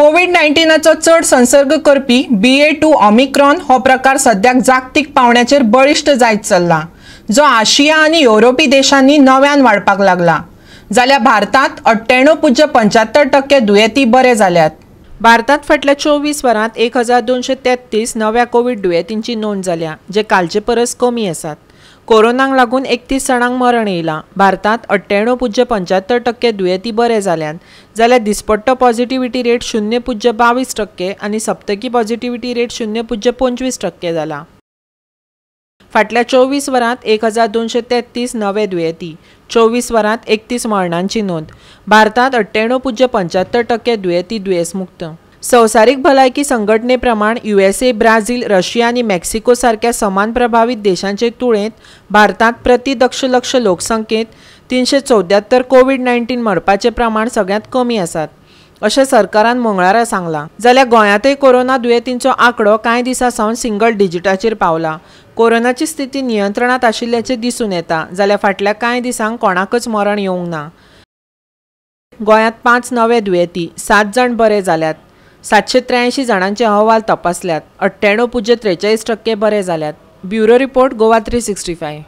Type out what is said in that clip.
Covid नायन्टीनाचो चड संसर्ग करपी बी ए to Omicron हो प्रकार सद्याक जागतीक पावंड्याचेर बळिश्ट जायत चल्ला जो आशिया आनी युरोपी देशांनी नव्यान वाडपाक लागला. जाल्यार भारतांत अठ्ठ्याण्णव पुज्य पंच्याहत्तर टक्के दुयेंती बरे जाल्यात भारतांत फाटल्या चोवीस वरांत एक हजार दोनशे तेत्तीस नव्या कोविड दुयेंतींची नोंद जाल्या जे कालचे परस कमी आसात कोरोनाक लागून एकतीस जाणांक मरण येयलां. भारतांत अठ्ठ्याण्णव पुज्य पंच्यात्तर टक्के दुयेंती बरे जाल्यात जाल्यार दिसपट्टो पॉझिटिव्हिटी रेट शुन्य पुज्य बावीस टक्के आनी सप्तकी पॉझिटिव्हिटी रेट शुन्य पुज्य पंचवीस टक्के जाला. फाटल्या चोवीस वरांत एक हजार दोनशे तेत्तीस नवे दुयेंती चोवीस वरांत एकतीस मरणांची नोंद. भारतांत अठ्ठ्याण्णव पुज्य पंच्यात्तर टक्के दुयेंती दुयेंसमुक्त संवसारीक भलायकी संघटने प्रमाण युएसए ब्राझील रशिया आनी मेक्सिको सारख्या समान प्रभावीत देशांचे तुळेंत भारतांत प्रति दशलक्ष लोकसंख्येत तिनशे चौद्यात्तर कोविड नायन्टीन मरपाचें प्रमाण सगळ्यांत कमी आसात अशें सरकारान मंगळारा सांगलां जाल्यार गोंयांतय कोरोना दुयेंतींचो आंकडो कांय दिसा सावन सिंगल डिजिटाचेर पावला. कोरोनाची स्थिती नियंत्रणांत आशिल्ल्याचें दिसून येता जाल्यार फाटल्या कांय दिसांक कोणाकच मरण येवंक ना. गोंयांत पांच नवे दुयेंती सात जाण बरे जाल्यात. सातशे त्र्याऐंशी जाणांचे अहवाल तपासल्यात. अठ्ठ्याण्णव पुज्य त्रेचाळीस टक्के बरे जाल्यात bureau report Goa three sixty five